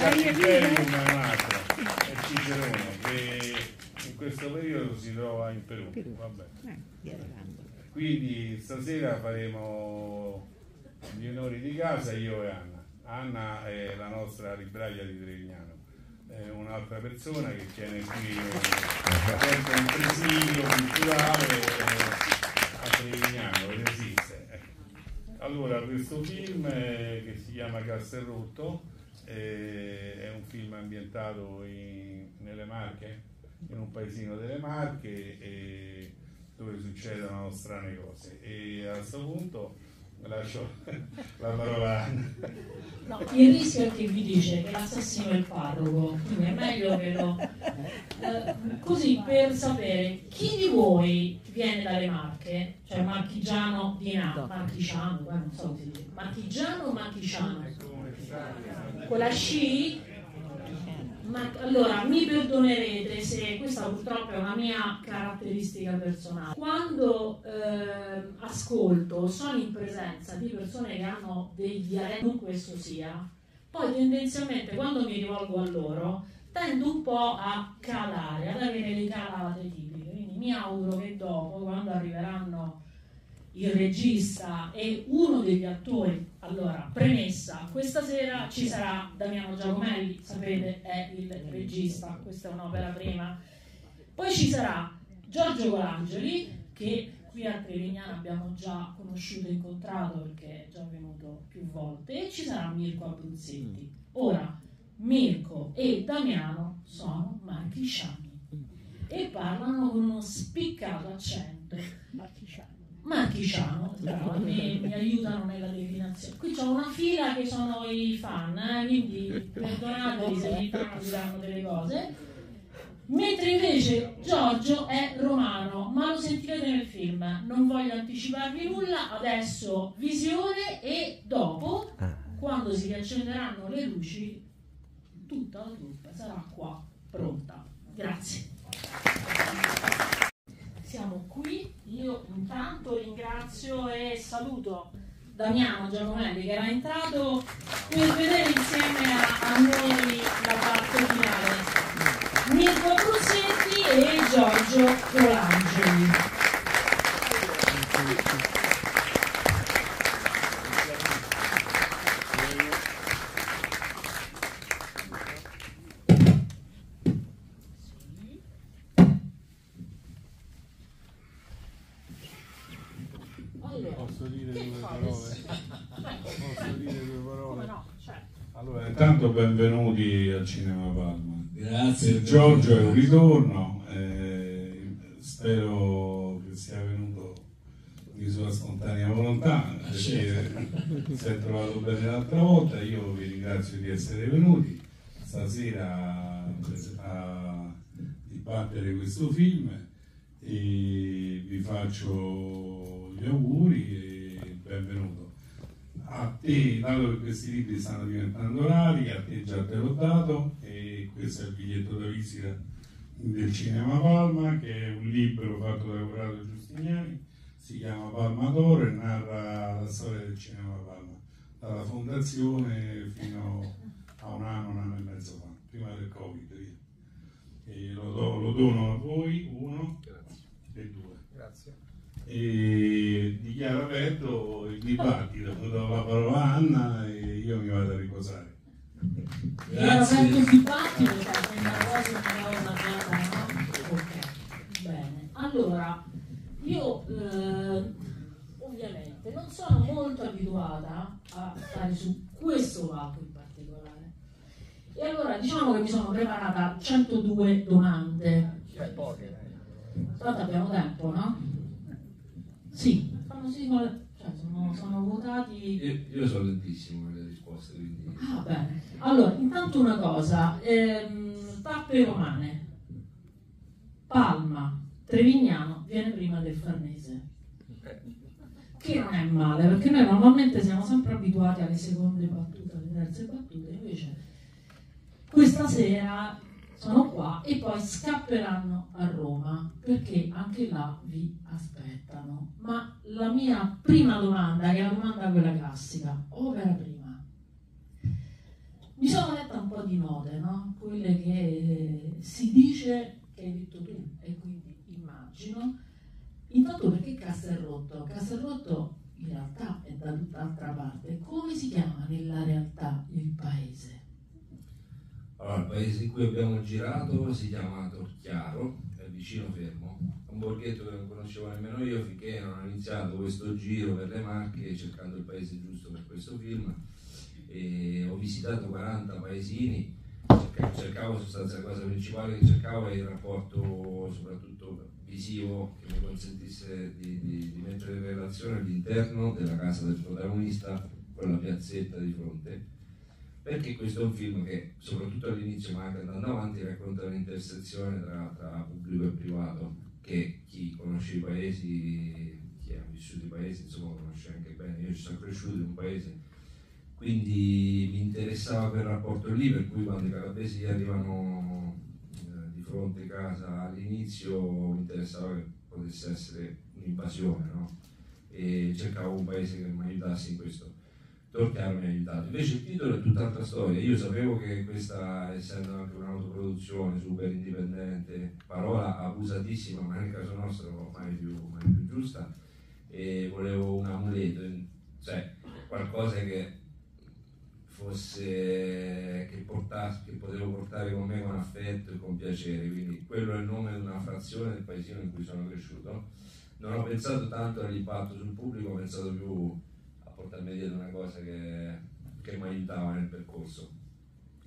il Capitellum è un altro, è Cicerone, che in questo periodo si trova in Perù. Vabbè. Eh, Quindi stasera faremo gli onori di casa io e Anna. Anna è la nostra libraia di Trevignano, è un'altra persona che tiene qui un, un presidio culturale eh, a Trevignano ed esiste. Ecco. Allora, questo film eh, che si chiama Castelrotto eh, è un film ambientato in- nelle Marche, in un paesino delle Marche e dove succedono strane cose. E a questo punto lascio la parola a Anna. No, il rischio è che vi dice che l'assassino è il parroco, quindi è meglio che lo... eh, così per sapere chi di voi viene dalle Marche, cioè marchigiano di nato, marchigiano, non so come si dice, marchigiano o marchigiano? Con la sci? Ma, allora, mi perdonerete se questa purtroppo è una mia caratteristica personale. Quando eh, ascolto, sono in presenza di persone che hanno dei dialetti, non questo sia, poi tendenzialmente quando mi rivolgo a loro tendo un po' a calare, ad avere le calate tipiche. Quindi mi auguro che dopo, quando arriveranno il regista e uno degli attori. Allora, premessa, questa sera ci sarà Damiano Giacomelli, sapete, è il regista, questa è un'opera prima. Poi ci sarà Giorgio Colangeli, che qui a Trevignano abbiamo già conosciuto e incontrato perché è già venuto più volte, e ci sarà Mirko Abruzzetti. Ora, Mirko e Damiano sono marchisciani e parlano con uno spiccato accento marchigiano, brava, mi, mi aiutano nella declinazione. Qui c'è una fila che sono i fan, eh, quindi perdonateli se ogni tanto diranno delle cose. Mentre invece Giorgio è romano, ma lo sentirete nel film. Non voglio anticiparvi nulla, adesso visione e dopo, quando si riaccenderanno le luci, tutta la truppa sarà qua, pronta. Grazie. Siamo qui, io intanto ringrazio e saluto Damiano Giacomelli che era entrato per vedere insieme a, a noi la parte finale. Mirko Abruzzetti e Giorgio Colangeli. Allora, Posso dire che due fate? parole? Posso dire due Come parole? no? Certo. Allora, intanto benvenuti al Cinema Palma. Grazie. Se Giorgio è un ritorno, eh, spero che sia venuto di sua spontanea volontà, perché si è trovato bene l'altra volta. Io vi ringrazio di essere venuti stasera a dibattere questo film e vi faccio gli auguri e benvenuto. A te, dato che questi libri stanno diventando rari, a te già te l'ho dato e questo è il biglietto da visita del Cinema Palma, che è un libro fatto da Corrado Giustiniani, si chiama Palma d'Oro e narra la storia del Cinema Palma, dalla fondazione fino a un anno, un anno e mezzo fa, prima del Covid. E lo, do- lo dono a voi, uno. E dichiaro aperto il dibattito, do la parola a Anna e io mi vado a riposare. Era aperto il dibattito, una cosa una cosa no? Ok, bene. Allora, io eh, ovviamente non sono molto abituata a stare su questo palco in particolare. E allora diciamo che mi sono preparata 102 domande. Poche. eh. Tanto abbiamo tempo, no? Sì, fanno cioè sono, sono votati Io, io sono lentissimo nelle risposte, quindi... Ah, bene. Allora, intanto una cosa, ehm, tappe romane, Palma, Trevignano viene prima del Farnese. Che non è male, perché noi normalmente siamo sempre abituati alle seconde battute, alle terze battute, invece questa sera sono qua e poi scapperanno a Roma, perché anche là vi aspettano. Ma la mia prima domanda, che è la domanda quella classica, opera prima. Mi sono letta un po' di note, no? Quelle che si dice che hai detto tu, e quindi immagino. Intanto perché Castelrotto? Castelrotto in realtà è da tutt'altra parte. Come si chiama nella realtà il paese? Allora, il paese in cui abbiamo girato si chiama Torchiaro, è vicino Fermo, un borghetto che non conoscevo nemmeno io finché non ho iniziato questo giro per le Marche cercando il paese giusto per questo film. E ho visitato 40 paesini, cercavo sostanzialmente la cosa principale che cercavo è il rapporto soprattutto visivo che mi consentisse di, di, di mettere in relazione l'interno della casa del protagonista con la piazzetta di fronte perché questo è un film che soprattutto all'inizio ma anche andando avanti racconta un'intersezione tra, tra, pubblico e privato che chi conosce i paesi chi ha vissuto i paesi insomma conosce anche bene io ci sono cresciuto in un paese quindi mi interessava quel rapporto lì per cui quando i calabresi arrivano eh, di fronte a casa all'inizio mi interessava che potesse essere un'invasione no? e cercavo un paese che mi aiutasse in questo Ha aiutato. Invece il titolo è tutt'altra storia. Io sapevo che questa, essendo anche un'autoproduzione super indipendente, parola abusatissima, ma nel caso nostro mai più, mai più giusta, e volevo un amuleto, cioè qualcosa che fosse che, portasse, che potevo portare con me con affetto e con piacere. Quindi quello è il nome di una frazione del paesino in cui sono cresciuto. Non ho pensato tanto all'impatto sul pubblico, ho pensato più portarmi dietro una cosa che, che mi aiutava nel percorso.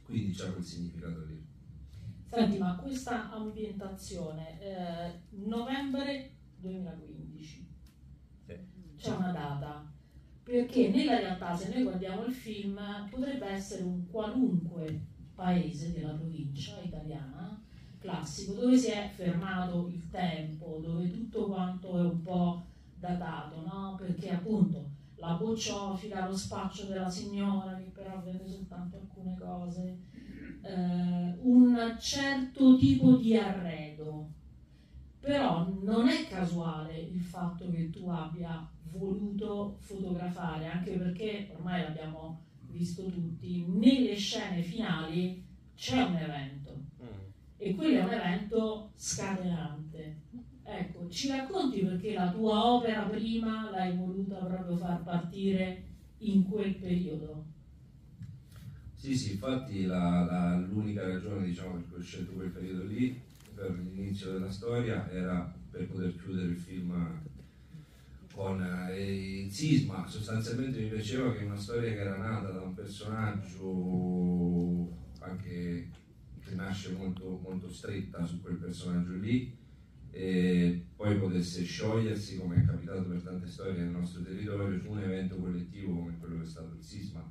Quindi c'è quel significato lì. Senti, ma questa ambientazione, eh, novembre 2015, sì. c'è una data, perché nella realtà se noi guardiamo il film potrebbe essere un qualunque paese della provincia italiana classico dove si è fermato il tempo, dove tutto quanto è un po' datato, no? perché appunto la bocciofila, lo spaccio della signora, che però vede soltanto alcune cose, eh, un certo tipo di arredo. Però non è casuale il fatto che tu abbia voluto fotografare, anche perché ormai l'abbiamo visto tutti, nelle scene finali c'è un evento mm. e quello è un evento scatenante Ecco, ci racconti perché la tua opera prima l'hai voluta proprio far partire in quel periodo? Sì, sì, infatti la, la, l'unica ragione diciamo, per cui ho scelto quel periodo lì, per l'inizio della storia, era per poter chiudere il film con eh, il sisma. Sostanzialmente mi piaceva che una storia che era nata da un personaggio anche che nasce molto, molto stretta su quel personaggio lì, e poi potesse sciogliersi, come è capitato per tante storie nel nostro territorio, su un evento collettivo come quello che è stato il sisma.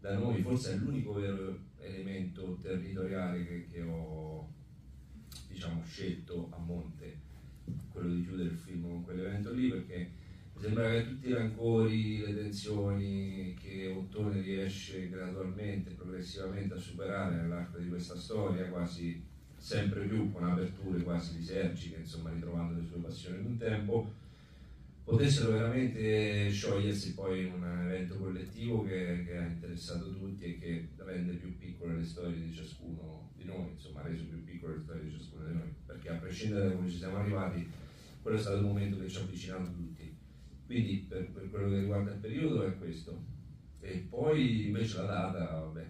Da noi forse è l'unico vero elemento territoriale che, che ho diciamo, scelto a monte, quello di chiudere il film con quell'evento lì, perché mi sembra che tutti i rancori, le tensioni che Ottone riesce gradualmente, progressivamente a superare nell'arco di questa storia, quasi sempre più con aperture quasi lisergiche, insomma ritrovando le sue passioni in un tempo, potessero veramente sciogliersi poi in un evento collettivo che, che, ha interessato tutti e che rende più piccole le storie di ciascuno di noi, insomma ha reso più piccole le storie di ciascuno di noi, perché a prescindere da come ci siamo arrivati, quello è stato il momento che ci ha avvicinato tutti. Quindi per, per quello che riguarda il periodo è questo. E poi invece la data, vabbè,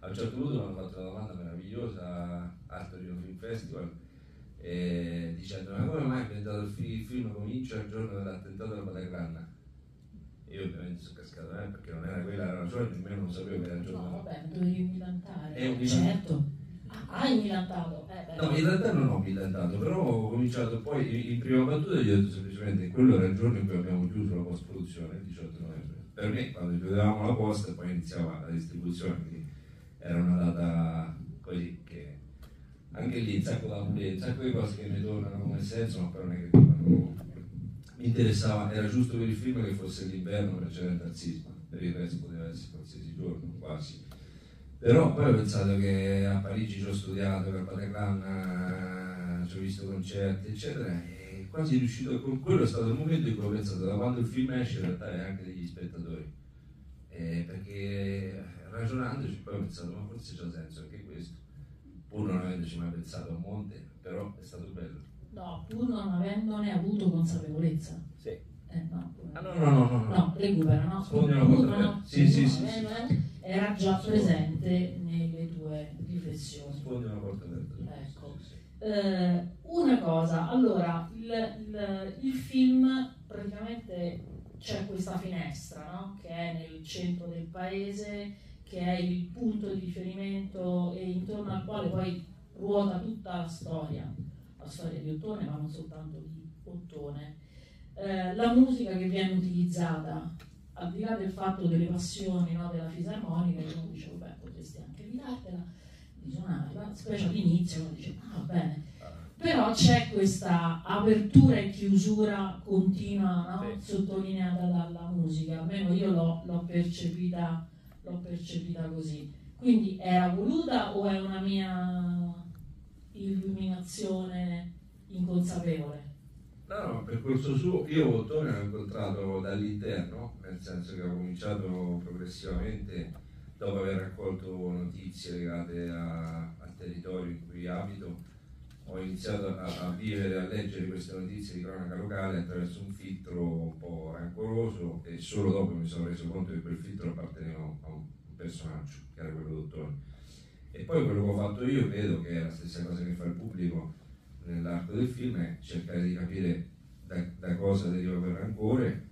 a un certo punto mi hanno fatto una domanda meravigliosa Art Rio Film Festival eh, dicendo ma come mai è inventato il, film, il film comincia il giorno dell'attentato alla Bataclan e io ovviamente sono cascato eh, perché non era quella la ragione nemmeno non sapevo che era il giorno no vabbè dovevi milantare eh, certo. ah, hai milantato eh, no in realtà non ho milantato però ho cominciato poi in prima battuta gli ho detto semplicemente che quello era il giorno in cui abbiamo chiuso la post produzione il 18 novembre. Per me quando chiudevamo la posta poi iniziava la distribuzione quindi era una data così che anche lì un sacco, sacco di cose che mi tornano come senso, ma però non è che mi interessava, era giusto per il film che fosse l'inverno precedente al sisma, per il resto poteva essere qualsiasi giorno, quasi. Però poi ho pensato che a Parigi ci ho studiato, per Bataclan ci ho visto concerti, eccetera, e quasi riuscito, con quello è stato il momento in cui ho pensato da quando il film esce in realtà è anche degli spettatori, eh, perché ragionandoci poi ho pensato ma forse c'ha senso anche questo, pur non avendoci mai pensato a monte, però è stato bello. No, pur non avendone avuto consapevolezza. Sì. Eh, no, Ah, no, no, no, no, no. no, recupera, no? Bella. Sì, sì, sì, sì. Era già presente nelle tue riflessioni. Sfondi una porta aperta. Ecco. Sì, sì. Eh, una cosa, allora, il, il- il film praticamente c'è questa finestra, no? Che è nel centro del paese, che è il punto di riferimento e intorno al quale poi ruota tutta la storia, la storia di Ottone, ma non soltanto di Ottone. Eh, la musica che viene utilizzata, al di là del fatto delle passioni no, della fisarmonica, che uno dice, vabbè, potresti anche evitartela, di suonarla, specie all'inizio, uno dice, ah, bene, però c'è questa apertura e chiusura continua, no? Sì. sottolineata dalla musica, almeno io l'ho, l'ho percepita, l'ho percepita così. Quindi era voluta o è una mia illuminazione inconsapevole? No, no, percorso suo, io Ottone l'ho incontrato dall'interno, nel senso che ho cominciato progressivamente, dopo aver raccolto notizie legate a- al territorio in cui abito, ho iniziato a, a vivere, a leggere queste notizie di cronaca locale attraverso un filtro un po' rancoroso e solo dopo mi sono reso conto che quel filtro apparteneva a un personaggio, che era quello dottore. E poi quello che ho fatto io, credo che è la stessa cosa che fa il pubblico nell'arco del film, è cercare di capire da, da cosa deriva quel rancore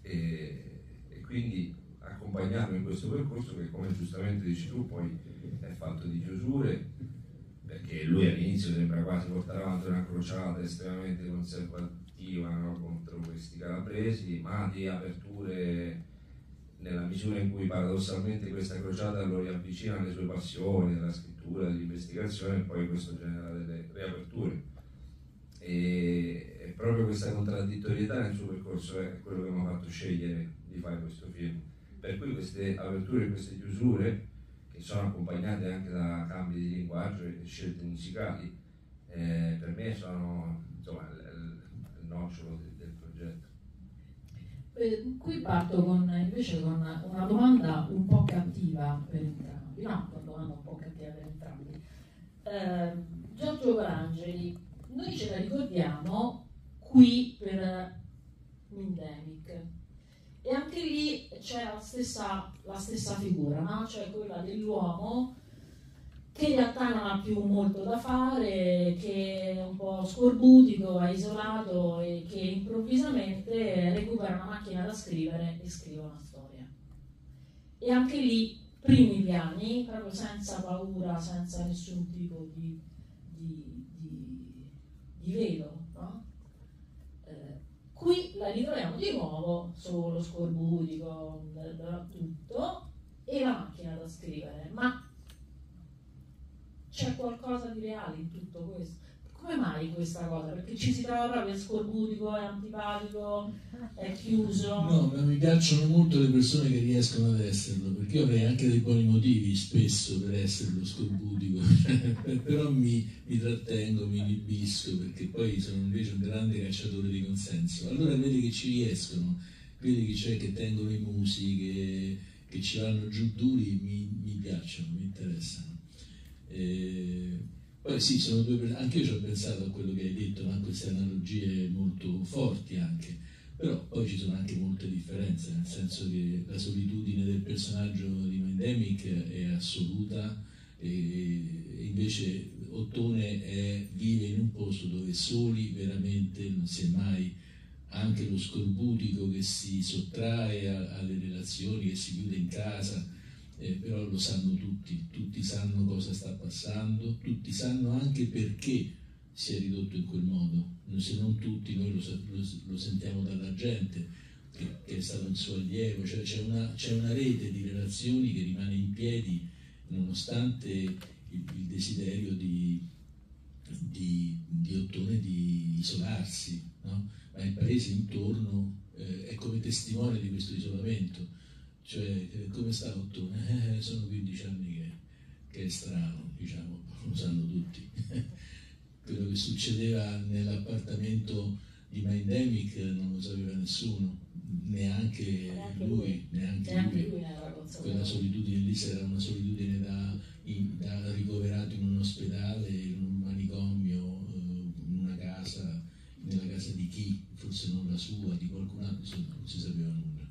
e, e quindi accompagnarlo in questo percorso che come giustamente dici tu poi è fatto di chiusure perché lui all'inizio sembra quasi portare avanti una crociata estremamente conservativa no, contro questi calabresi ma di aperture nella misura in cui paradossalmente questa crociata lo riavvicina alle sue passioni, della scrittura, dell'investigazione e poi questo genera delle riaperture. E, e proprio questa contraddittorietà nel suo percorso è quello che mi ha fatto scegliere di fare questo film. Per cui queste aperture queste chiusure, sono accompagnate anche da cambi di linguaggio e scelte musicali, eh, per me sono insomma, il, il- nocciolo del, del progetto. Eh, qui parto con, invece con una domanda un po' cattiva per entrambi, no, una domanda un po' cattiva per entrambi. Eh, Giorgio Colangeli, noi ce la ricordiamo qui per Mindemic e anche lì c'è la stessa, la stessa figura, no? cioè quella dell'uomo che in realtà non ha più molto da fare, che è un po' scorbutico, è isolato e che improvvisamente recupera una macchina da scrivere e scrive una storia. E anche lì, primi piani, proprio senza paura, senza nessun tipo di, di, di, di velo, qui la ritroviamo di nuovo, solo scorbutico, tutto, e la macchina da scrivere. Ma c'è qualcosa di reale in tutto questo. Come mai questa cosa? Perché ci si trova proprio scorbutico, è antipatico, è chiuso. No, ma mi piacciono molto le persone che riescono ad esserlo, perché io avrei anche dei buoni motivi spesso per esserlo scorbutico, cioè, però mi, mi trattengo, mi inibisco, perché poi sono invece un grande cacciatore di consenso. Allora quelli che ci riescono, quelli che, cioè, che tengono i musi, che, che ci vanno giù duri, mi, mi piacciono, mi interessano. Eh, poi sì, sono due anche io ci ho pensato a quello che hai detto, a queste analogie molto forti anche, però poi ci sono anche molte differenze, nel senso che la solitudine del personaggio di Mindemic è assoluta e invece Ottone è- vive in un posto dove soli veramente non si è mai anche lo scorbutico che si sottrae alle relazioni, che si chiude in casa, eh, però lo sanno tutti, tutti sanno cosa sta passando, tutti sanno anche perché si è ridotto in quel modo, se non tutti noi lo, lo- lo sentiamo dalla gente che, che è stato un suo allievo, cioè c'è una, una rete di relazioni che rimane in piedi nonostante il, il desiderio di, di, di Ottone di isolarsi, no? ma il paese intorno eh, è come testimone di questo isolamento, cioè eh, come sta Ottone? Eh, sono 15 anni che, che è strano, diciamo, lo sanno tutti. Quello che succedeva nell'appartamento di Mindemic non lo sapeva nessuno, neanche neanche, lui, lui. neanche, Neanche lui. lui era Quella solitudine lì sarà una solitudine da, in- da ricoverato in un ospedale, in un manicomio, eh, in una casa, nella casa di chi, forse non la sua, di qualcun altro, insomma, non si sapeva nulla.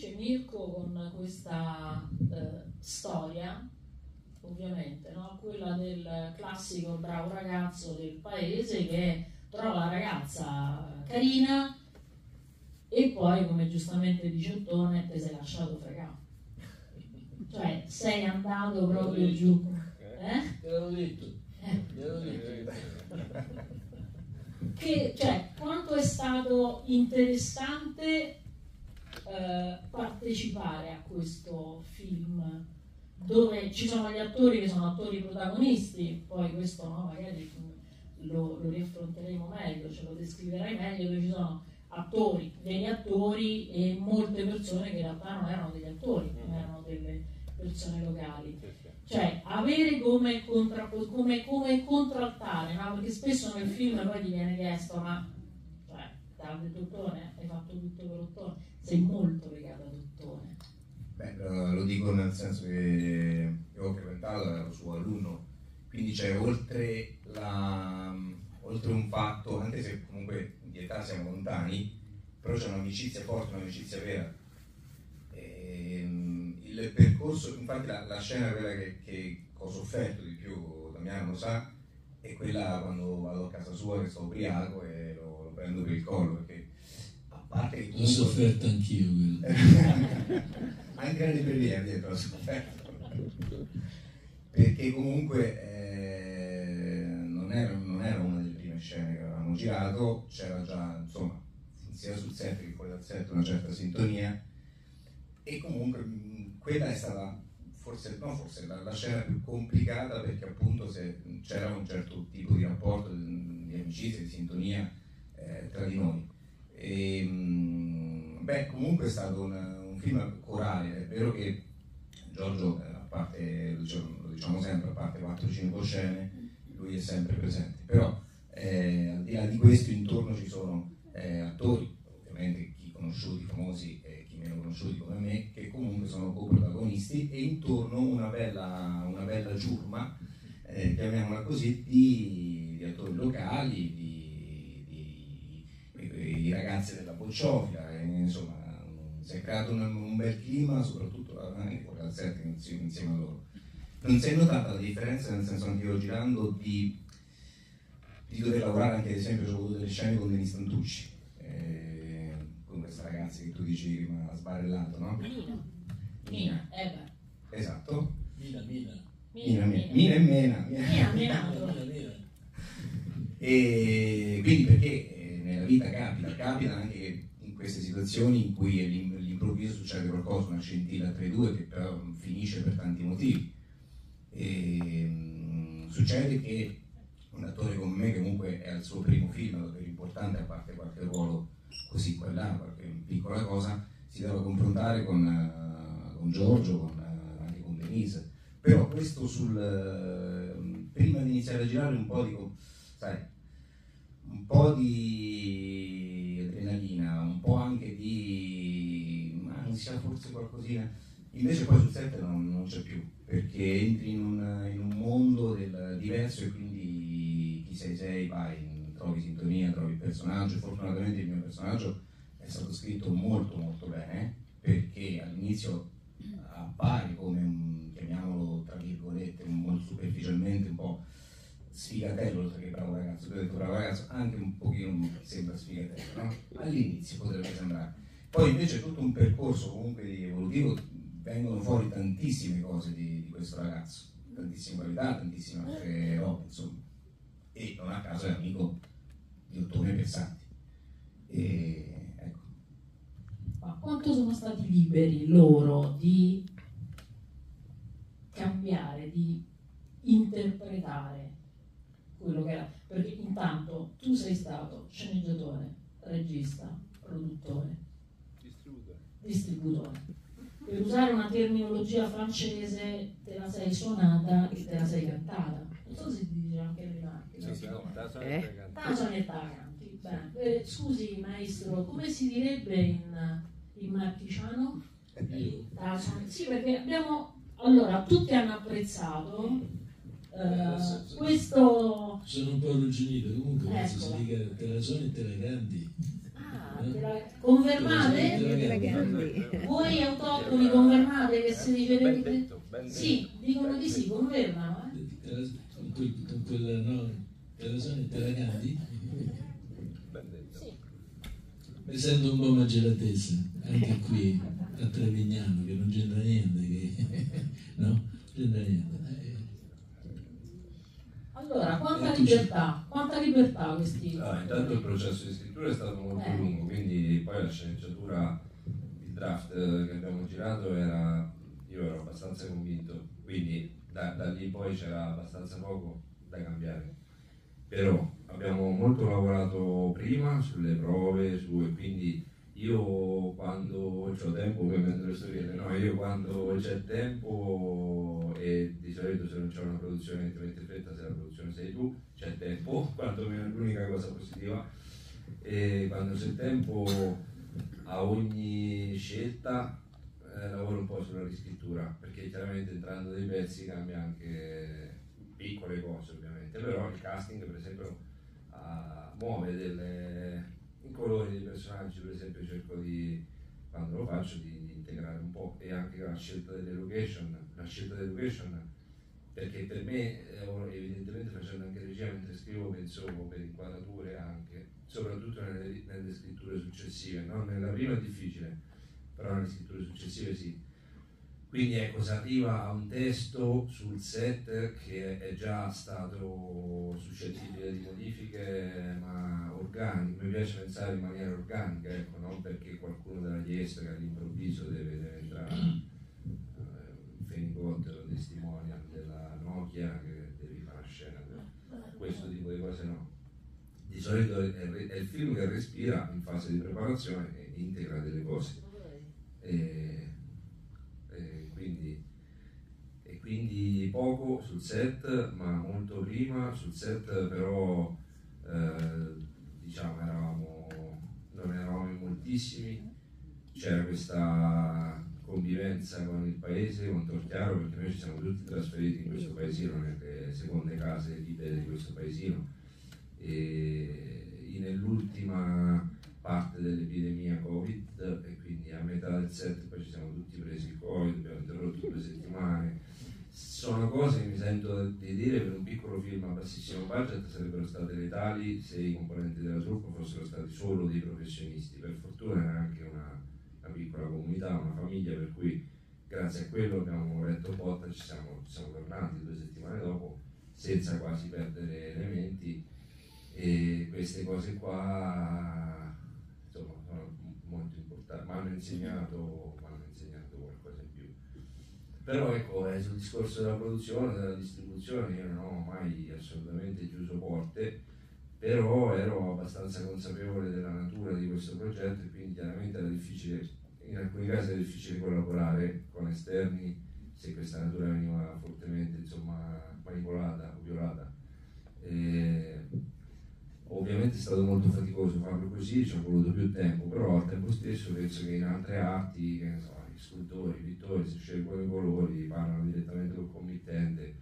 Invece Mirko con questa eh, storia, ovviamente, no? quella del classico bravo ragazzo del paese che trova la ragazza carina e poi, come giustamente dice Ottone, ti sei lasciato fregare. Cioè, sei andato proprio giù. Eh? Te l'avevo detto, Eh. te l'avevo detto. che, cioè, quanto è stato interessante eh, partecipare a questo film dove ci sono gli attori che sono attori protagonisti, poi questo no, magari lo, lo riaffronteremo meglio, ce lo descriverai meglio, dove ci sono attori, veri attori e molte persone che in realtà non erano degli attori, ma erano delle persone locali. Cioè avere come, contra, come, come contraltare, no? perché spesso nel film poi ti viene chiesto, ma cioè, detto Ottone, hai fatto tutto per Ottone, sei molto legato ad Ottone. Beh, lo dico nel senso che io ho frequentato, ero suo alunno, quindi c'è oltre, oltre un fatto, anche se comunque di età siamo lontani, però c'è un'amicizia forte, un'amicizia vera. Ehm, il percorso, infatti la, la scena quella che, che ho sofferto di più, Damiano lo sa, è quella quando vado a casa sua che sto ubriaco e lo, lo prendo per il collo, parte che L'ho comunque... sofferto anch'io quello. anche la libreria dietro l'ho sofferto. Perché comunque eh, non, era, non era una delle prime scene che avevamo girato c'era già insomma sia sul set che fuori dal set una certa sintonia. E comunque quella è stata forse, no, forse la, la scena più complicata perché appunto se c'era un certo tipo di rapporto di, di amicizia, di sintonia eh, tra di noi e, mh, beh, comunque è stato una- un film corale, è vero che Giorgio, eh, a parte, lo diciamo, lo diciamo sempre, a parte 4-5 scene, lui è sempre presente, però eh, al di là di questo intorno ci sono eh, attori, ovviamente chi conosciuti, famosi e chi meno conosciuti come me, che comunque sono coprotagonisti e intorno una bella, una bella ciurma, eh, chiamiamola così, di, di attori locali, di, di ragazzi della Bocciofila, e, insomma si è creato un, un bel clima, soprattutto anche con la set insieme, a loro. Non si è notata la differenza, nel senso anche io girando, di, di dover lavorare anche ad esempio, ho avuto delle scene con Denis Tantucci, eh, con questa ragazza che tu dici ma ha sbarellato, no? Mina. Mina, eh beh. Esatto. Mina, Mina. Mina, Mina, Mina e Mena. Mina, Mina. Mina, Mina. E quindi perché eh, vita capita, capita anche in queste situazioni in cui all'im- all'improvviso succede qualcosa, una scintilla tra i due che però finisce per tanti motivi. E, mm, succede che un attore come me, che comunque è al suo primo film, davvero importante, a parte qualche ruolo così, qua e là, qualche piccola cosa, si deve confrontare con, con Giorgio, con, anche con Denise. Però questo sul... prima di iniziare a girare un po' dico, sai, un po' di adrenalina, un po' anche di ansia, forse qualcosina. Invece poi sul set non, non c'è più, perché entri in un, in un mondo del diverso e quindi chi sei sei, vai, trovi sintonia, trovi il personaggio. Fortunatamente il mio personaggio è stato scritto molto molto bene, perché all'inizio appare come un, chiamiamolo tra virgolette, un, superficialmente un po' sfigatello oltre che bravo ragazzo, tu hai detto bravo ragazzo, anche un pochino sembra sfigatello, no? All'inizio potrebbe sembrare. Poi invece tutto un percorso comunque di evolutivo vengono fuori tantissime cose di, di questo ragazzo, tantissime qualità, tantissime altre robe, insomma. E non a caso è amico di Ottone Pessanti. E ecco. Ma quanto sono stati liberi loro di cambiare, di interpretare quello che era? Perché intanto tu sei stato sceneggiatore, regista, produttore, distributore. Per usare una terminologia francese te la sei suonata e te la sei cantata. Non so se ti dice anche le marche. Sì, sì, Eh? canti. Beh, eh, scusi maestro, come si direbbe in, in marchigiano? Sì, perché abbiamo allora tutti hanno apprezzato eh, questo. sono un po' arrugginito, comunque penso Eccola. si dica Telasoni e Telegrandi. Ah, della- confermate? Telegrandi. Voi autoctoni confermate che si dice Ben detto, ben detto. Sì, dicono di sì, confermano. Eh? Con, quel, con quella, no, Telasoni e Telegrandi? Ben detto. Mi sento un po' magelatese, anche qui a Trevignano, che non c'entra niente, che, no? Non c'entra niente. Eh, Allora, quanta Eccoci. libertà, quanta libertà questi. Ah, intanto il processo di scrittura è stato molto Eh. lungo, quindi poi la sceneggiatura, il draft eh, che abbiamo girato era, io ero abbastanza convinto, quindi da, da lì poi c'era abbastanza poco da cambiare. Però abbiamo molto lavorato prima sulle prove, su, e quindi io quando ho tempo, ovviamente le storielle, no, io quando c'è tempo e di solito se non c'è una produzione che ti mette fretta, se la produzione sei tu, c'è tempo, quantomeno è l'unica cosa positiva. E quando c'è tempo a ogni scelta eh, lavoro un po' sulla riscrittura, perché chiaramente entrando dei pezzi cambia anche piccole cose ovviamente, però il casting per esempio ah, muove delle i colori dei personaggi, per esempio cerco di, quando lo faccio, di, di integrare un po' e anche la scelta delle location, la scelta delle location perché per me, eh, evidentemente facendo anche regia mentre scrivo, penso per inquadrature anche, soprattutto nelle, nelle scritture successive, no? nella prima è difficile, però nelle scritture successive sì. Quindi ecco, si arriva a un testo sul set che è già stato suscettibile di modifiche, ma organico, mi piace pensare in maniera organica, ecco, non perché qualcuno della che all'improvviso deve, deve entrare un fenicottero testimonial della Nokia che devi fare una scena, questo tipo di cose no. Di solito è, è il film che respira in fase di preparazione e integra delle cose. E, e quindi, e quindi poco sul set, ma molto prima sul set però eh, diciamo eravamo, non eravamo in moltissimi, c'era questa convivenza con il paese, con Torchiaro, perché noi ci siamo tutti trasferiti in questo paesino, nelle seconde case libere di questo paesino e nell'ultima parte dell'epidemia Covid e quindi a metà del set poi ci siamo tutti presi il Covid, abbiamo interrotto due settimane. Sono cose che mi sento di dire per un piccolo film a bassissimo budget sarebbero state letali se i componenti della truppa fossero stati solo dei professionisti. Per fortuna era anche una, una piccola comunità, una famiglia, per cui grazie a quello abbiamo retto botta ci siamo, siamo tornati due settimane dopo senza quasi perdere elementi e queste cose qua insomma sono molto importanti, mi hanno insegnato, insegnato qualcosa in più. Però ecco, sul discorso della produzione, della distribuzione, io non ho mai assolutamente chiuso porte, però ero abbastanza consapevole della natura di questo progetto e quindi chiaramente era difficile, in alcuni casi era difficile collaborare con esterni se questa natura veniva fortemente insomma, manipolata o violata. E, Ovviamente è stato molto faticoso farlo così, ci è voluto più tempo, però al tempo stesso penso che in altre arti, che so, gli scultori, i pittori si scelgono i colori, parlano direttamente col committente,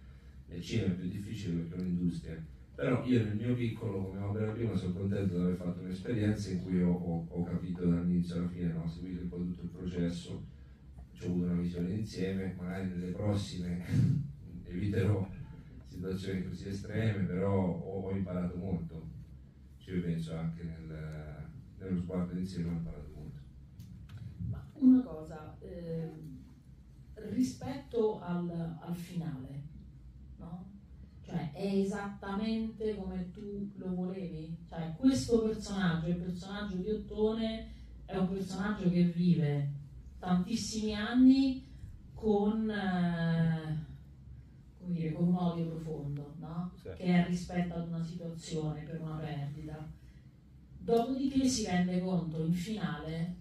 nel cinema è più difficile perché è un'industria. Però io nel mio piccolo, come opera prima, sono contento di aver fatto un'esperienza in cui ho, ho- ho capito dall'inizio alla fine, no? ho seguito un po' tutto il processo, ci ho avuto una visione insieme, magari nelle prossime eviterò situazioni così estreme, però ho, ho imparato molto. Ci penso anche nel- nello sguardo d'insieme ho imparato molto. Ma una cosa, ehm, rispetto al, al finale? Cioè è esattamente come tu lo volevi? Cioè questo personaggio, il personaggio di Ottone, è un personaggio che vive tantissimi anni con, eh, come dire, con un odio profondo, no? Sì. che è rispetto ad una situazione per una perdita. Dopodiché si rende conto in finale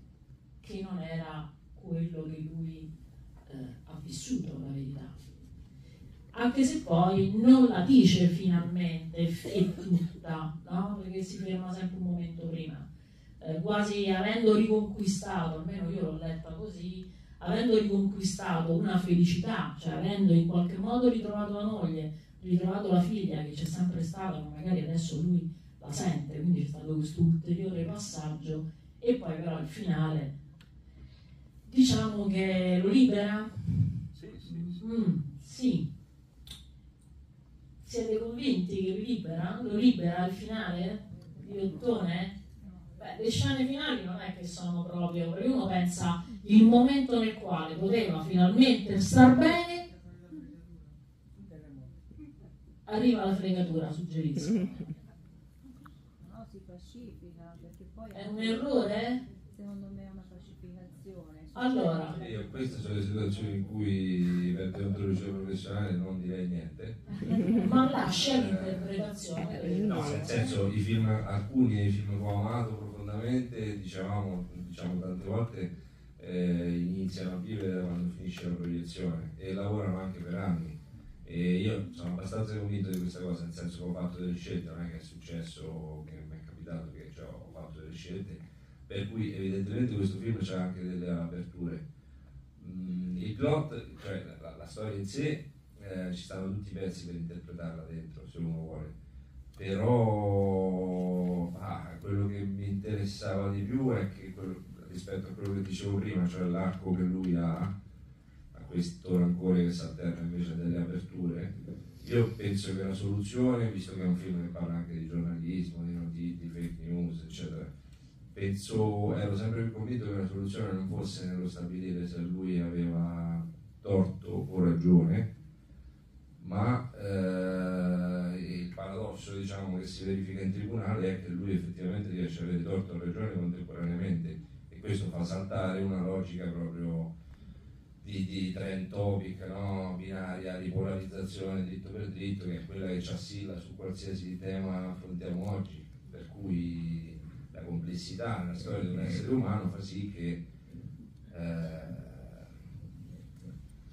che non era quello che lui eh, ha vissuto, la verità. Anche se poi non la dice finalmente e tutta, no? perché si ferma sempre un momento prima, eh, quasi avendo riconquistato, almeno io l'ho letta così, avendo riconquistato una felicità, cioè avendo in qualche modo ritrovato la moglie, ritrovato la figlia che c'è sempre stata, ma magari adesso lui la sente, quindi c'è stato questo ulteriore passaggio e poi però il finale diciamo che lo libera? Sì, sì, sì. Mm, sì. Siete convinti che lo libera? Lo libera il finale di Ottone? Beh, le scene finali non è che sono proprio, perché uno pensa il momento nel quale poteva finalmente star bene, arriva la fregatura, suggerisco. No, si pacifica perché poi È un errore? secondo me è. Allora, Io, queste sono le situazioni in cui per deontologia professionale non direi niente. ma lascia l'interpretazione del No, nel senso, i film, alcuni dei film che ho amato profondamente, dicevamo, diciamo tante volte, eh, iniziano a vivere quando finisce la proiezione e lavorano anche per anni. E io sono abbastanza convinto di questa cosa, nel senso che ho fatto delle scelte, non è che è successo, che mi è capitato che cioè, ho fatto delle scelte, per cui evidentemente questo film c'ha anche delle aperture. Mm, il plot, cioè la, la storia in sé, eh, ci stanno tutti i pezzi per interpretarla dentro, se uno vuole però ah, quello che mi interessava di più è che quello- rispetto a quello che dicevo prima, cioè l'arco che lui ha, a questo rancore che si alterna invece delle aperture, io penso che la soluzione, visto che è un film che parla anche di giornalismo, di notizie, di fake news, eccetera, penso, ero sempre più convinto che la soluzione non fosse nello stabilire se lui aveva torto o ragione, ma eh, il paradosso diciamo, che si verifica in tribunale è che lui effettivamente riesce a avere torto o ragione contemporaneamente e questo fa saltare una logica proprio di, di trend topic, no? binaria, di polarizzazione dritto per dritto, che è quella che ci assilla su qualsiasi tema affrontiamo oggi, per cui complessità nella storia di un essere umano fa sì che eh,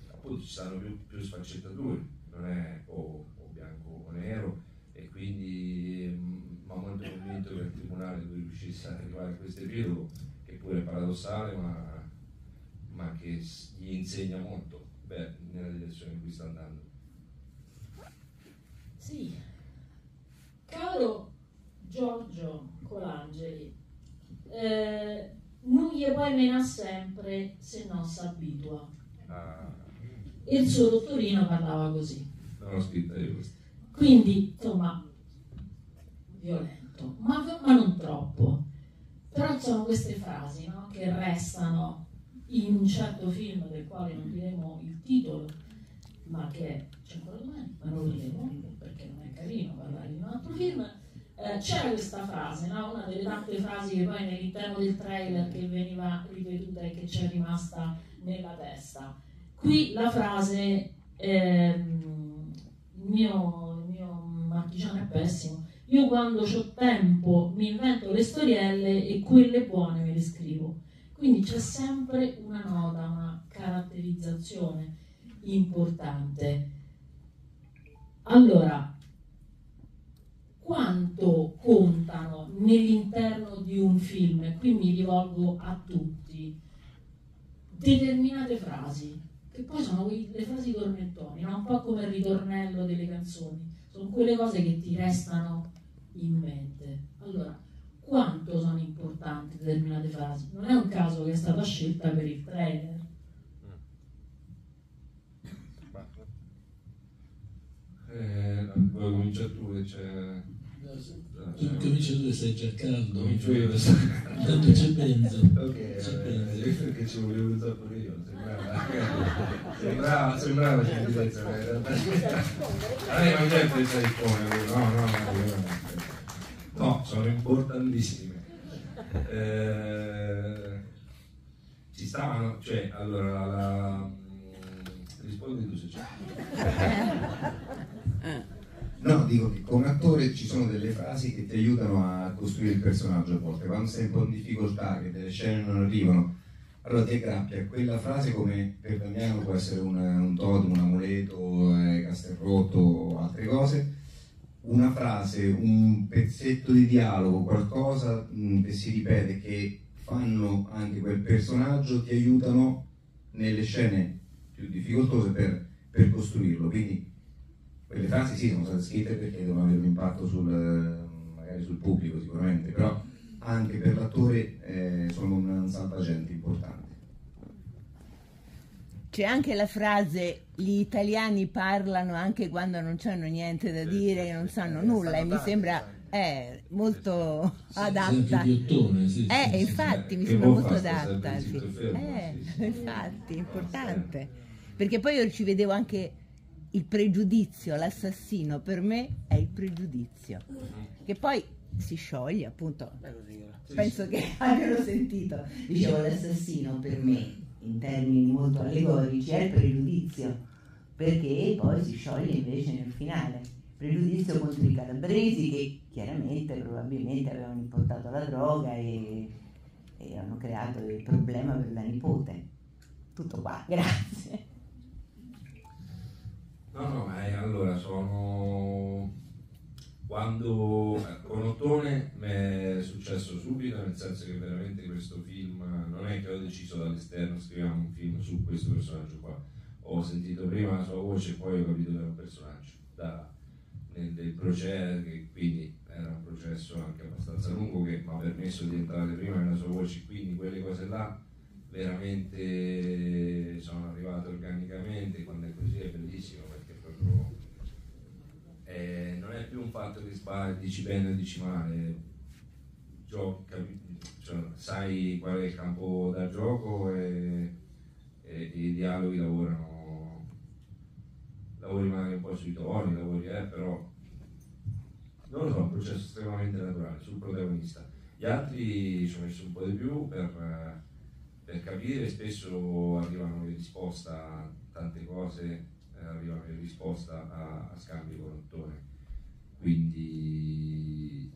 appunto ci saranno più, più sfaccettature, non è o, o bianco o nero e quindi mm, ma molto convinto che il tribunale lui riuscisse ad arrivare a questo epilogo che pure è paradossale ma, ma che gli insegna molto beh, nella direzione in cui sta andando. Sì, caro Giorgio Colangeli, eh, non gli puoi menare sempre se non si abitua. Ah, E il suo dottorino parlava così. non ho scritto io questo. Quindi, insomma, violento, ma, ma non troppo. Però sono queste frasi no, che restano in un certo film del quale non diremo il titolo, ma che c'è ancora domani, ma non lo diremo perché non è carino parlare di un altro film. Eh, c'era questa frase, no? una delle tante frasi che poi nell'interno del trailer che veniva ripetuta e che ci è rimasta nella testa. Qui la frase, ehm, il mio, mio marchigiano è pessimo, io quando ho tempo mi invento le storielle e quelle buone me le scrivo. Quindi c'è sempre una nota, una caratterizzazione importante. Allora, quanto contano nell'interno di un film, e qui mi rivolgo a tutti, determinate frasi, che poi sono le frasi tormentoni, no? un po' come il ritornello delle canzoni, sono quelle cose che ti restano in mente. Allora, quanto sono importanti determinate frasi? Non è un caso che è stata scelta per il trailer. Eh, vuoi cominciare tu che c'è... Tu cominci tu che stai cercando. Comincio io che Tanto c'è Benzo. Ok, eh, perché ci volevo usare pure io, sembrava, sembrava, sembrava gentilezza, ma in realtà... Ah, ma certo che sei rispondere, no, no, no, no, no, sono importantissime. Eh, ci stavano, cioè, allora, la, mm, rispondi tu se c'è. No, dico che come attore ci sono delle frasi che ti aiutano a costruire il personaggio a volte, quando sei un po' in difficoltà, che delle scene non arrivano Allora ti aggrappia quella frase come per Damiano può essere un, un totem, un amuleto, eh, castelrotto o altre cose, una frase, un pezzetto di dialogo, qualcosa mh, che si ripete, che fanno anche quel personaggio, ti aiutano nelle scene più difficoltose per, per costruirlo. Quindi quelle frasi sì sono state scritte perché devono avere un impatto sul, magari sul pubblico sicuramente, però anche per l'attore eh, sono un salvagente importante. C'è anche la frase gli italiani parlano anche quando non hanno niente da dire, che non sanno nulla e mi sembra eh, molto adatta. di Ottone, sì, sì, Eh, sì, infatti mi Che sembra molto adatta. sì. Eh, sì, sì. infatti, importante. Perché poi io ci vedevo anche il pregiudizio, l'assassino per me è il pregiudizio, che poi si scioglie appunto. Penso che abbiano sentito. Dicevo l'assassino per me, in termini molto allegorici, è il pregiudizio, perché poi si scioglie invece nel finale. Pregiudizio contro i calabresi che chiaramente probabilmente avevano importato la droga e, e hanno creato il problema per la nipote. Tutto qua, grazie. No, no, eh, allora sono... Quando eh, con Ottone mi è successo subito, nel senso che veramente questo film non è che ho deciso dall'esterno scriviamo un film su questo personaggio qua. Ho sentito prima la sua voce e poi ho capito che era un personaggio. Da, nel, del processo, che quindi era un processo anche abbastanza lungo che mi ha permesso di entrare prima nella sua voce, quindi quelle cose là veramente sono arrivate organicamente, quando è così è bellissimo perché eh, non è più un fatto che sbagli, dici bene o dici male, giochi, capi- cioè, sai qual è il campo da gioco e, e- i dialoghi lavorano, lavori magari un po' sui toni, lavori eh, però non lo so, è un processo estremamente naturale sul protagonista. Gli altri ci ho messo un po' di più per, per capire, spesso arrivano in risposta a tante cose, eh, arrivano in risposta a, a scambi con Ottone. Quindi,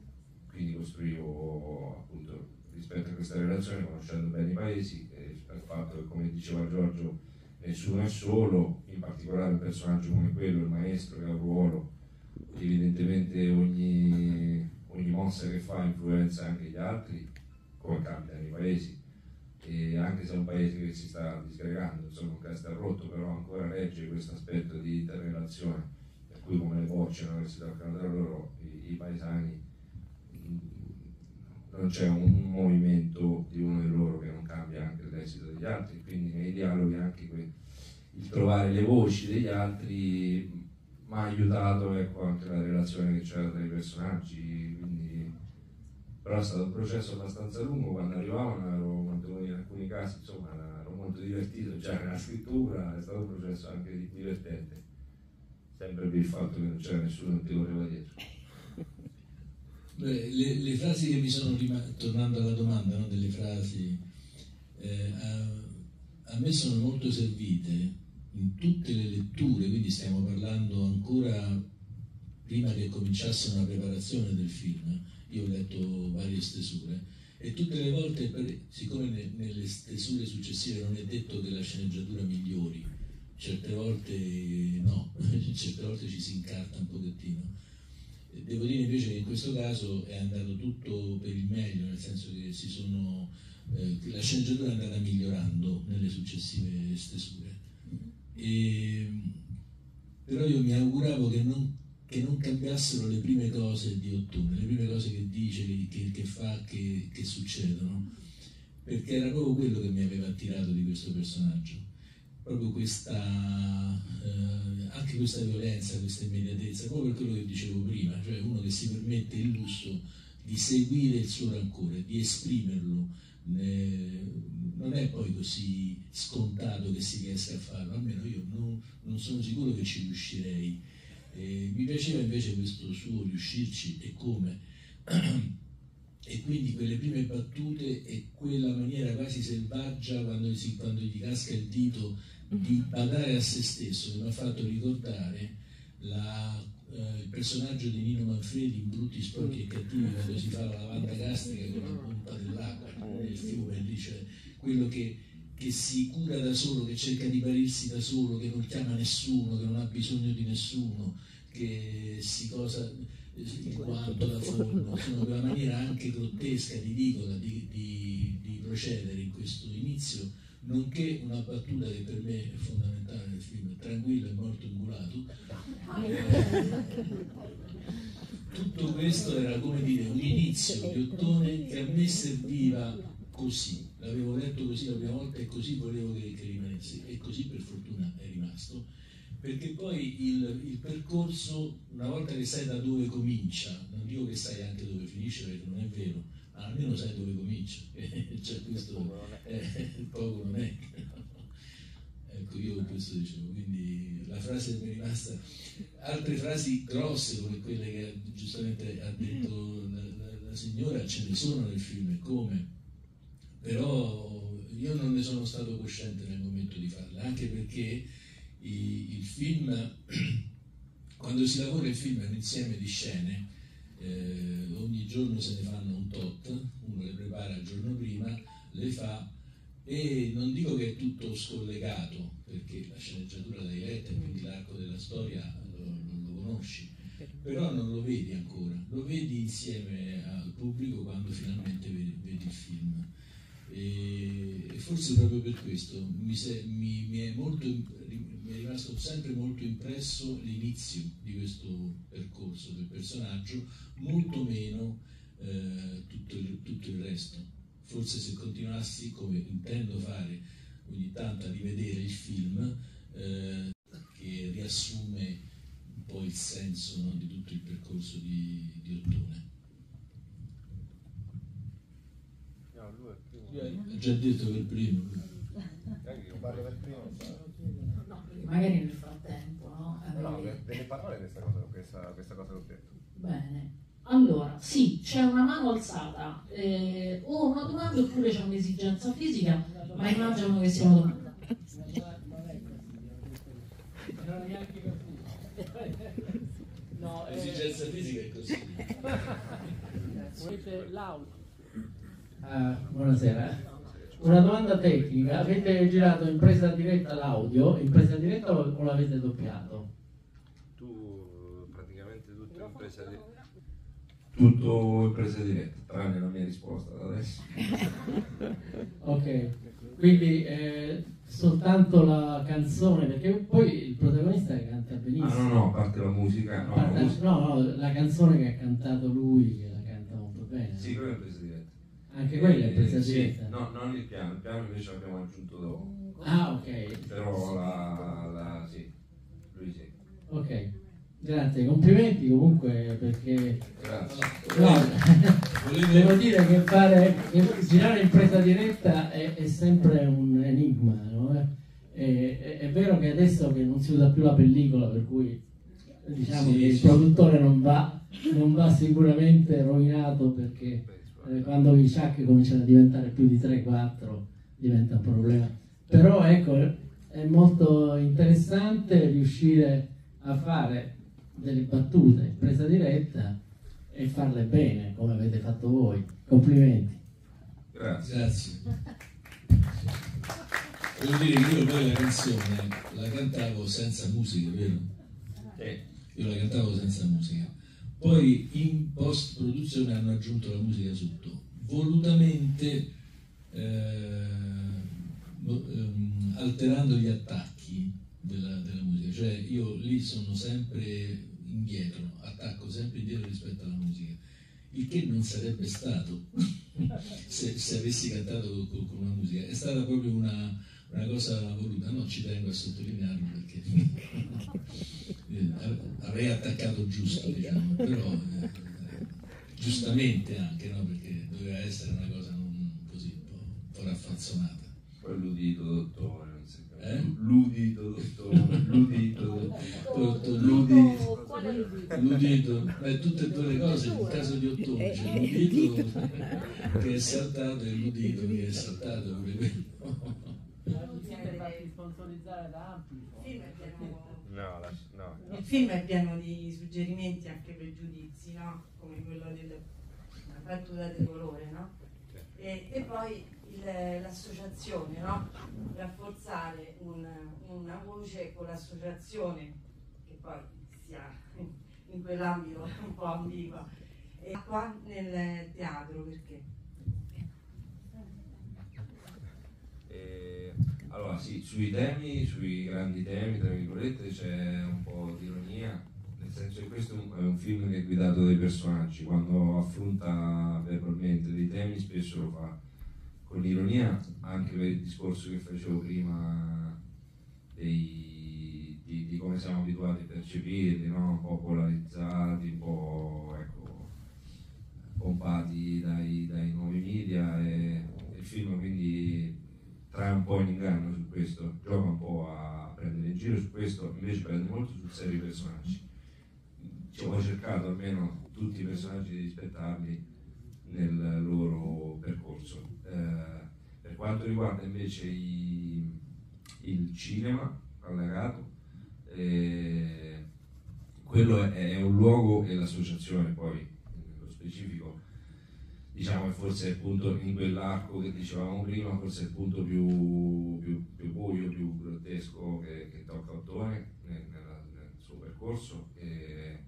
quindi costruivo appunto rispetto a questa relazione, conoscendo bene i paesi, e al fatto che come diceva Giorgio, nessuno è solo, in particolare un personaggio come quello, il maestro che ha un ruolo evidentemente ogni, ogni mossa che fa influenza anche gli altri, come capita nei paesi, e anche se è un paese che si sta disgregando, insomma un Castelrotto però ancora regge questo aspetto di interrelazione, per cui come le bocce no, che si toccano tra loro, i, i paesani, mm, non c'è un, un movimento di uno di loro che non cambia anche l'esito degli altri, quindi nei dialoghi anche que- il trovare le voci degli altri mi ha aiutato ecco, anche la relazione che c'era tra i personaggi, quindi... però è stato un processo abbastanza lungo, quando arrivavano ero in alcuni casi insomma ero molto divertito già nella scrittura, è stato un processo anche di- divertente, sempre per il fatto che non c'era nessuno che ti correva dietro. Beh, le, le frasi che mi sono rimaste, tornando alla domanda no, delle frasi, eh, a, a me sono molto servite in tutte le letture, quindi stiamo parlando ancora prima che cominciasse una preparazione del film, io ho letto varie stesure e tutte le volte, per- siccome ne- nelle stesure successive non è detto che la sceneggiatura migliori, certe volte no, certe volte ci si incarta un pochettino. Devo dire invece che in questo caso è andato tutto per il meglio, nel senso che sono, eh, la sceneggiatura è andata migliorando nelle successive stesure. E, però io mi auguravo che non, che non cambiassero le prime cose di Ottone, le prime cose che dice, che, che- fa, che, che succedono, perché era proprio quello che mi aveva attirato di questo personaggio proprio questa, eh, anche questa violenza, questa immediatezza, proprio per quello che dicevo prima, cioè uno che si permette il lusso di seguire il suo rancore, di esprimerlo, ne- non è poi così scontato che si riesca a farlo, almeno io non, non sono sicuro che ci riuscirei. E mi piaceva invece questo suo riuscirci e come. E quindi quelle prime battute e quella maniera quasi selvaggia quando, si- quando gli casca il dito di badare a se stesso, che mi ha fatto ricordare la- eh, il personaggio di Nino Manfredi in Brutti, Sporchi e Cattivi quando si fa la lavanda gastrica con la pompa dell'acqua nel fiume, lì c'è quello che che si cura da solo, che cerca di parirsi da solo, che non chiama nessuno, che non ha bisogno di nessuno, che si cosa in quanto da forno, insomma, quella maniera anche grottesca, ridicola di, di, di procedere in questo inizio, nonché una battuta che per me è fondamentale nel film, tranquillo e morto ingulato. Tutto questo era come dire un inizio di ottone che a me serviva così, l'avevo letto così la prima volta e così volevo che, che rimanesse e così per fortuna è rimasto perché poi il, il, percorso, una volta che sai da dove comincia, non dico che sai anche dove finisce perché non è vero, ma almeno sai dove comincia, cioè questo è, poco non è. ecco, io questo dicevo, quindi la frase mi è rimasta, altre frasi grosse come quelle che giustamente ha detto la, la, la signora, ce ne sono nel film, e come, però io non ne sono stato cosciente nel momento di farle, anche perché il film, quando si lavora il film è un insieme di scene, eh, ogni giorno se ne fanno un tot, uno le prepara il giorno prima, le fa e non dico che è tutto scollegato, perché la sceneggiatura l'hai letta e quindi l'arco della storia lo, non lo conosci, però non lo vedi ancora, lo vedi insieme al pubblico quando finalmente vedi, vedi il film. E, forse proprio per questo mi, se, mi, mi è molto mi è rimasto sempre molto impresso l'inizio di questo percorso del personaggio, molto meno eh, tutto, il, tutto, il, resto. Forse se continuassi, come intendo fare ogni tanto a rivedere il film, eh, che riassume un po' il senso no, di tutto il percorso di, di Ottone. No, lui è il primo. Io ho già detto per primo. Io parlo per primo. No, perché magari nel frattempo, no? No, Avevi- delle parole questa cosa, questa, questa cosa che ho detto. Bene. Allora, sì, c'è una mano alzata. Eh, o una domanda oppure c'è un'esigenza fisica, ma immagino che sia una domanda. No, eh, L'esigenza fisica è così. volete l'audio? Ah, buonasera. Una domanda tecnica, avete girato in presa diretta l'audio, in presa diretta o l'avete doppiato? Tu praticamente tutto in presa diretta. Tutto in presa diretta, tranne la mia risposta da adesso. Ok, quindi eh, soltanto la canzone, perché poi il protagonista canta benissimo. Ah no no, a parte la musica, no, la Guarda, musica. no, no, la canzone che ha cantato lui, che la canta molto bene. Sì, quella è presa. Anche quella è Eh, diretta. No, non il piano, il piano invece l'abbiamo aggiunto dopo. Ah, ok. Però la, la sì, lui sì. Ok, grazie, complimenti comunque perché Volevo- devo dire che fare che girare in presa diretta è, è sempre un enigma, no? E- è, è vero che adesso che non si usa più la pellicola, per cui diciamo Sì, che il produttore non va, non va sicuramente rovinato perché eh, quando i sciacchi cominciano a diventare più di 3-4 diventa un problema. Però ecco, è molto interessante riuscire a fare delle battute in presa diretta e farle bene come avete fatto voi. Complimenti. Grazie. Grazie. Devo dire che io poi la canzone la cantavo senza musica, vero? Io la cantavo senza musica. Poi in post produzione hanno aggiunto la musica sotto, volutamente eh, ehm, alterando gli attacchi della, della musica. Cioè io lì sono sempre indietro, attacco sempre indietro rispetto alla musica. Il che non sarebbe stato se, se avessi cantato con- con una musica. È stata proprio una, una cosa voluta, no? Ci tengo a sottolinearlo perché eh, avrei attaccato giusto, diciamo, però eh, giustamente anche, no? Perché doveva essere una cosa non così, un po', un po' raffazzonata. Poi l'udito dottore, non si capisce. Eh? L'udito dottore, l'udito dottore. L'udito, l'udito? beh, tutte e due le cose, nel caso di Ottone, c'è l'udito che è saltato e l'udito che è saltato pure quello. Siete fatti sponsorizzare da Amplifo. No, no. Il film è pieno di suggerimenti anche per giudizi, no? Come quello della battuta di colore, no? E, e poi il- l'associazione, no? rafforzare un- una voce con l'associazione che poi sia in quell'ambito un po' ambigua. E qua nel teatro perché? E, allora sì, sui temi, sui grandi temi, tra virgolette, c'è un po' di ironia, nel senso che questo è un- film che è guidato dai personaggi, quando affronta verbalmente dei temi spesso lo fa con l'ironia, anche per il discorso che facevo prima dei- di, di come siamo abituati a percepirli, no? un po' polarizzati, un po' ecco, pompati dai, dai nuovi media e il film quindi trae un po' in inganno su questo, gioca un po' a prendere in giro su questo, invece prende molto sul serio i personaggi. Ci ho cercato almeno tutti i personaggi di rispettarli nel loro percorso. Eh, per quanto riguarda invece i- il cinema allegato, eh, quello è, è un luogo e l'associazione poi nello specifico diciamo che forse il punto in quell'arco che dicevamo prima, forse il punto più, più, più buio, più grottesco che, che tocca Ottone nel, nel suo percorso. E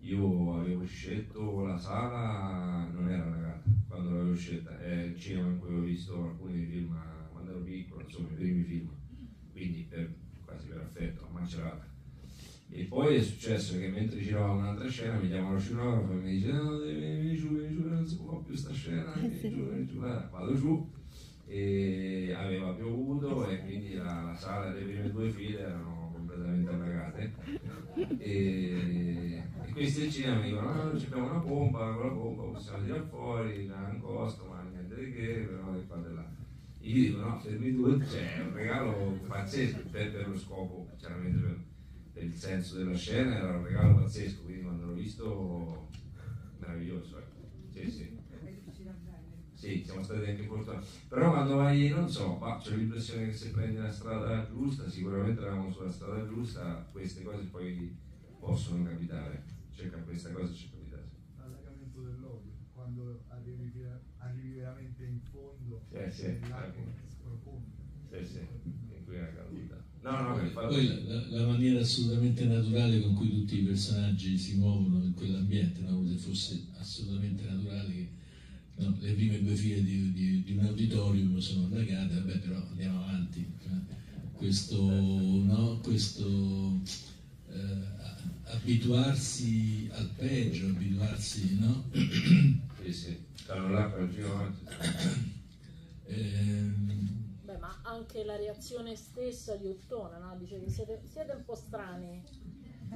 io avevo scelto la sala, non era una gara quando l'avevo scelta, è il cinema in cui avevo visto alcuni film quando ero piccolo, insomma i primi film, quindi per, quasi per affetto, a macerata. E poi è successo che mentre giravamo un'altra scena mi chiama lo scenografo e mi dice no, devi venire giù, vieni giù, non si può più sta scena, vieni giù, vieni giù, Eh, vado giù. E aveva piovuto e quindi la, la sala le prime due file erano completamente allagate. E, e questi del cinema mi dicono no, abbiamo una pompa, con la pompa possiamo tirare fuori, non un costo, ma niente di che, però di qua e di là. Io dico no, fermi tutti, cioè, è un regalo pazzesco per, per lo scopo, chiaramente per, per il senso della scena era un regalo pazzesco, quindi quando l'ho visto meraviglioso, ecco. Sì, sì. Sì, siamo stati anche fortunati. Però quando vai, non so, ma ho l'impressione che se prendi la strada giusta, sicuramente eravamo sulla strada giusta, queste cose poi possono capitare. Cioè, questa cosa ci è capitata. allagamento dell'olio, quando arrivi, arrivi veramente in fondo Sì, sì, e l'acqua anche. sprofonda. Sì, sì, No, no, infatti... Poi la, la maniera assolutamente naturale con cui tutti i personaggi si muovono in quell'ambiente, no? come se fosse assolutamente naturale che no, le prime due file di, di- di un auditorium sono allagate, vabbè però andiamo avanti. eh. Questo, no? Questo eh, abituarsi al peggio, abituarsi, no? Sì, sì, stanno là per il avanti. Ehm, ma anche la reazione stessa di Ottone, no? Dice che siete, siete un po' strani.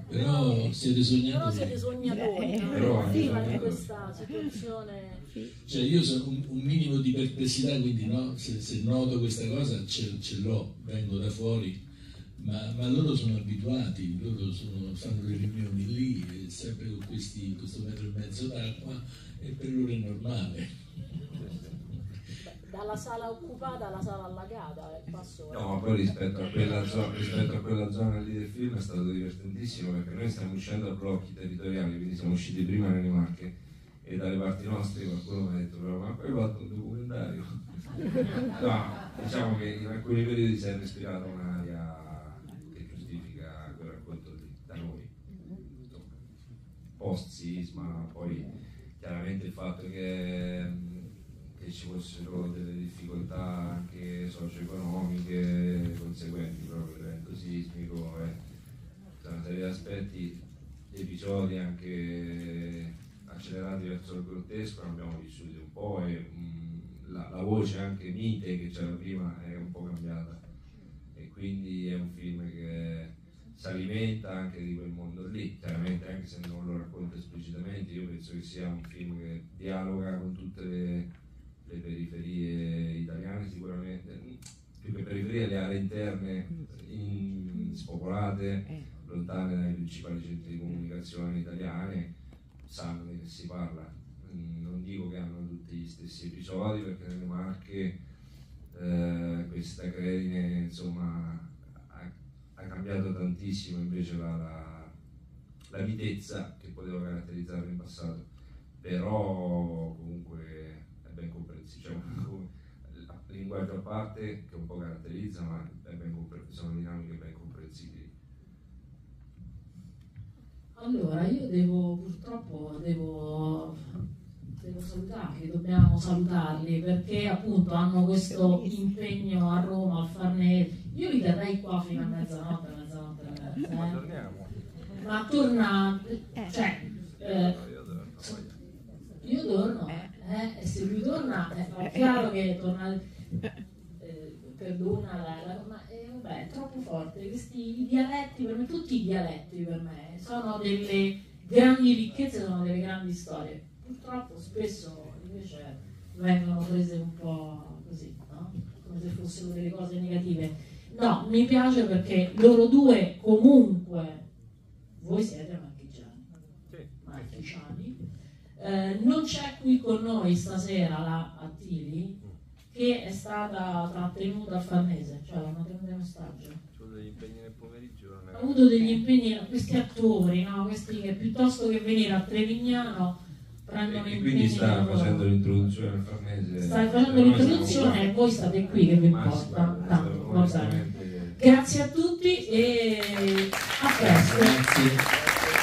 però siete Però sognatori. siete sognatori, no? Però- Viva in questa situazione. Cioè io sono un, un minimo di perplessità, quindi no, se, se noto questa cosa ce, ce l'ho, vengo da fuori, ma, ma loro sono abituati, loro sono- fanno le riunioni lì, sempre con questi, questo metro e mezzo d'acqua e per loro è normale. Dalla sala occupata alla sala allagata, il passo No, ma poi rispetto a, quella zona, rispetto a quella zona lì del film è stato divertentissimo perché noi stiamo uscendo a blocchi territoriali, quindi siamo usciti prima nelle Marche e dalle parti nostre qualcuno mi ha detto però ma poi hai fatto un documentario? No, diciamo che in alcuni periodi si è respirata un'aria che giustifica quel racconto lì, da noi. Post sisma, poi chiaramente il fatto che, che ci fossero delle difficoltà anche socio-economiche conseguenti proprio all'evento sismico e tutta una serie aspetti, episodi anche accelerati verso il grottesco, ne abbiamo vissuti un po' e mh, la, la voce anche mite che c'era prima è un po' cambiata. E quindi è un film che si alimenta anche di quel mondo lì, chiaramente anche se non lo racconta esplicitamente, io penso che sia un film che dialoga con tutte le, le periferie italiane sicuramente, più che periferie, le aree interne in- spopolate, lontane dai principali centri di comunicazione italiani, sanno di che si parla. Mm, Non dico che hanno tutti gli stessi episodi perché nelle Marche eh, questa credine insomma ha, ha cambiato tantissimo invece la, la, la mitezza che poteva caratterizzarlo in passato però comunque ben comprensibile cioè, linguaggio a parte che un po' caratterizza, ma è ben compre- sono dinamiche ben comprensibili. Allora, io devo purtroppo devo, devo salutarli, dobbiamo salutarli perché appunto hanno questo impegno a Roma, al Farnese. Io li terrei qua fino a mezzanotte, mezzanotte e mezza. Ma eh. torniamo. Ma torna, cioè, eh, Io io torno, eh, e se lui torna, eh, è chiaro che torna, eh, perdona, la, la- ma eh, vabbè, è troppo forte, questi i dialetti, per me, tutti i dialetti per me, sono delle grandi ricchezze, sono delle grandi storie. Purtroppo spesso invece vengono prese un po' così, no? come se fossero delle cose negative. No, mi piace perché loro due comunque, voi siete marchigiani, eh, non c'è qui con noi stasera la Attili che è stata trattenuta a Farnese, cioè l'hanno tenuta in ostaggio. C'ho degli impegni nel pomeriggio. Non Ha avuto degli impegni, questi attori, no? questi che piuttosto che venire a Trevignano prendono impegni. quindi sta facendo l'introduzione al farnese. Stai facendo siamo l'introduzione e voi state qui, che vi importa? Tanto, va bene. Grazie a tutti e a presto. Grazie.